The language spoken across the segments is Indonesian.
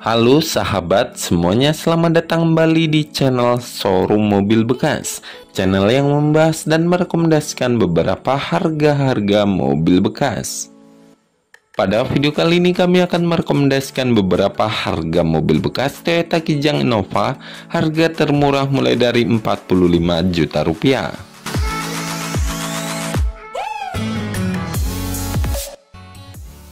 Halo sahabat semuanya selamat datang kembali di channel showroom mobil bekas. Channel yang membahas dan merekomendasikan beberapa harga-harga mobil bekas. Pada video kali ini kami akan merekomendasikan beberapa harga mobil bekas Toyota Kijang Innova Harga termurah mulai dari 45 juta rupiah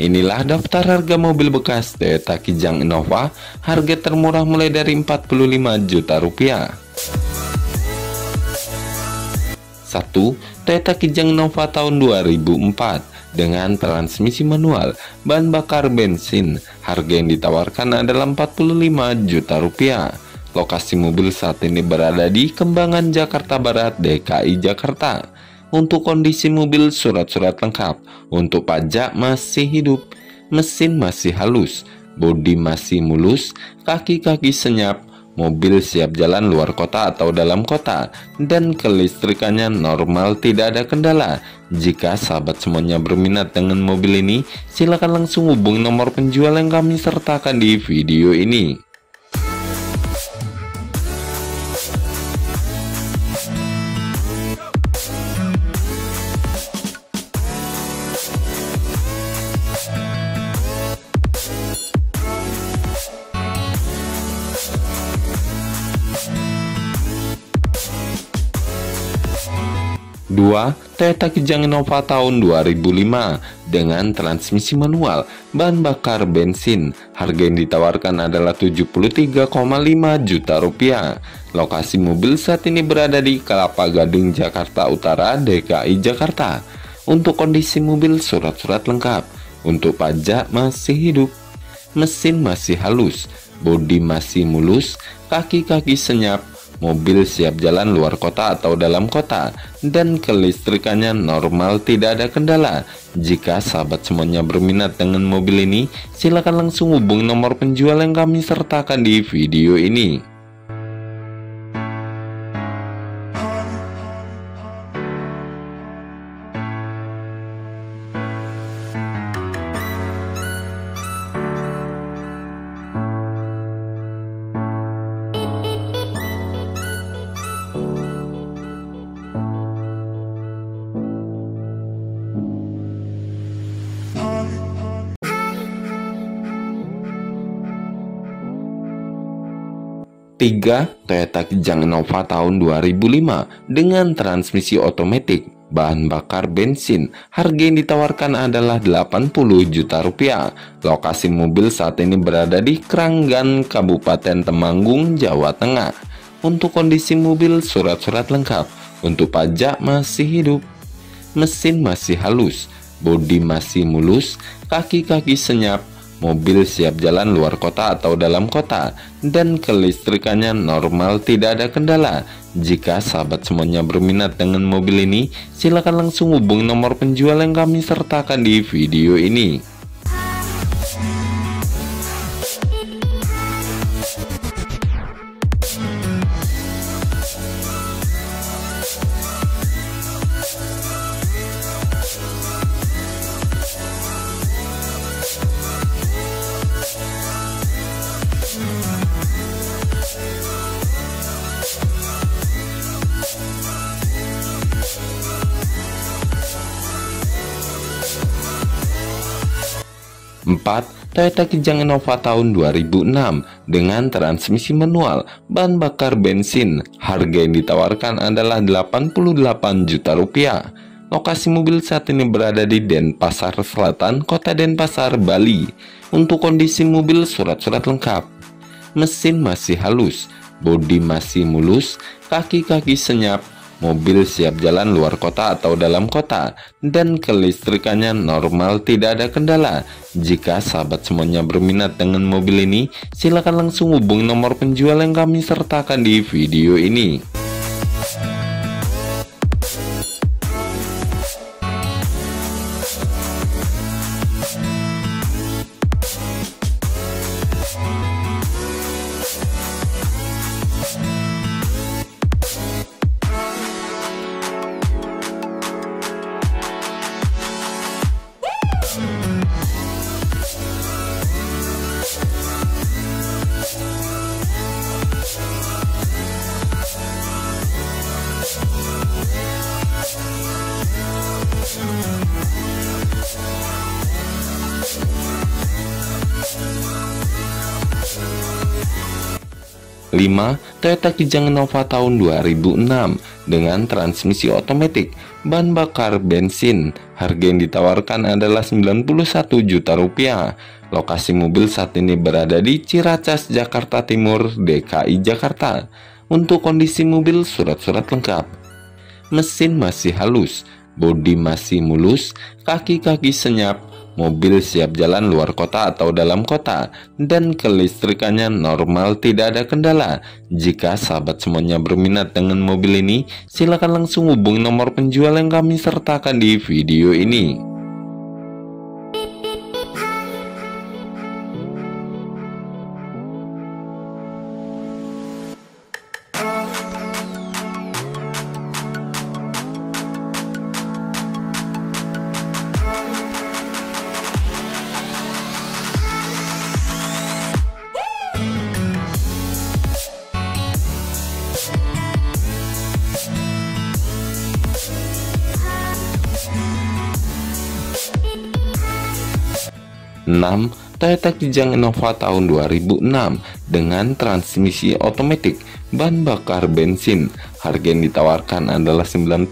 Inilah daftar harga mobil bekas Toyota Kijang Innova, harga termurah mulai dari 45 juta rupiah. 1. Toyota Kijang Innova tahun 2004 dengan transmisi manual, bahan bakar bensin. Harga yang ditawarkan adalah 45 juta rupiah. Lokasi mobil saat ini berada di Kembangan Jakarta Barat, DKI Jakarta. Untuk kondisi mobil surat-surat lengkap. Untuk pajak masih hidup. Mesin masih halus. Bodi masih mulus. Kaki-kaki senyap. Mobil siap jalan luar kota atau dalam kota. Dan kelistrikannya normal tidak ada kendala. Jika sahabat semuanya berminat dengan mobil ini, silakan langsung hubungi nomor penjual yang kami sertakan di video ini. 2. Toyota Kijang Innova tahun 2005 dengan transmisi manual, bahan bakar bensin. Harga yang ditawarkan adalah 73,5 juta rupiah. Lokasi mobil saat ini berada di Kelapa Gading, Jakarta Utara, DKI Jakarta. Untuk kondisi mobil surat-surat lengkap. Untuk pajak masih hidup. Mesin masih halus, bodi masih mulus, kaki-kaki senyap, mobil siap jalan luar kota atau dalam kota, dan kelistrikannya normal tidak ada kendala. Jika sahabat semuanya berminat dengan mobil ini, silakan langsung hubungi nomor penjual yang kami sertakan di video ini. 3. Toyota Kijang Innova tahun 2005 dengan transmisi otomatis bahan bakar bensin. Harga yang ditawarkan adalah 80 juta rupiah. Lokasi mobil saat ini berada di Keranggan, Kabupaten Temanggung, Jawa Tengah. Untuk kondisi mobil surat-surat lengkap. Untuk pajak masih hidup. Mesin masih halus. Bodi masih mulus. Kaki-kaki senyap mobil siap jalan luar kota atau dalam kota, dan kelistrikannya normal tidak ada kendala. Jika sahabat semuanya berminat dengan mobil ini, silakan langsung hubungi nomor penjual yang kami sertakan di video ini. 4. Toyota Kijang Innova tahun 2006 dengan transmisi manual, bahan bakar bensin. Harga yang ditawarkan adalah 88 juta rupiah. Lokasi mobil saat ini berada di Denpasar Selatan, Kota Denpasar, Bali. Untuk kondisi mobil surat-surat lengkap. Mesin masih halus, bodi masih mulus, kaki-kaki senyap, mobil siap jalan luar kota atau dalam kota, dan kelistrikannya normal tidak ada kendala. Jika sahabat semuanya berminat dengan mobil ini, silakan langsung hubungi nomor penjual yang kami sertakan di video ini. 5. Toyota Kijang Nova tahun 2006 dengan transmisi otomatis, bahan bakar bensin. Harga yang ditawarkan adalah 91 juta rupiah. Lokasi mobil saat ini berada di Ciracas, Jakarta Timur, DKI Jakarta. Untuk kondisi mobil surat-surat lengkap. Mesin masih halus, bodi masih mulus, kaki-kaki senyap, mobil siap jalan luar kota atau dalam kota, dan kelistrikannya normal tidak ada kendala. Jika sahabat semuanya berminat dengan mobil ini, silakan langsung hubungi nomor penjual yang kami sertakan di video ini. 6. Toyota Kijang Innova tahun 2006 dengan transmisi otomatis bahan bakar bensin. Harga yang ditawarkan adalah 95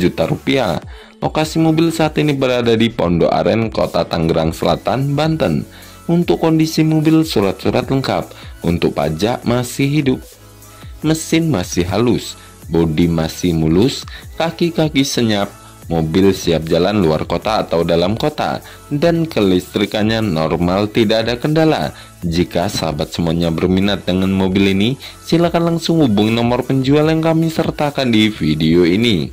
juta rupiah. Lokasi mobil saat ini berada di Pondok Aren, Kota Tangerang Selatan, Banten. Untuk kondisi mobil surat-surat lengkap, untuk pajak masih hidup. Mesin masih halus, bodi masih mulus, kaki-kaki senyap, mobil siap jalan luar kota atau dalam kota, dan kelistrikannya normal tidak ada kendala. Jika sahabat semuanya berminat dengan mobil ini, silakan langsung hubungi nomor penjual yang kami sertakan di video ini.